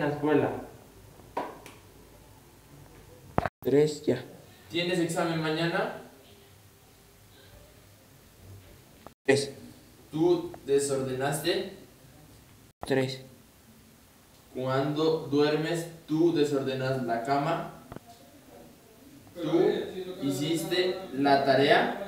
en la escuela? Tres, ya. ¿Tienes examen mañana? Tres. ¿Tú desordenaste? Tres. Cuando duermes, tú desordenas la cama. ¿Tú hiciste la tarea?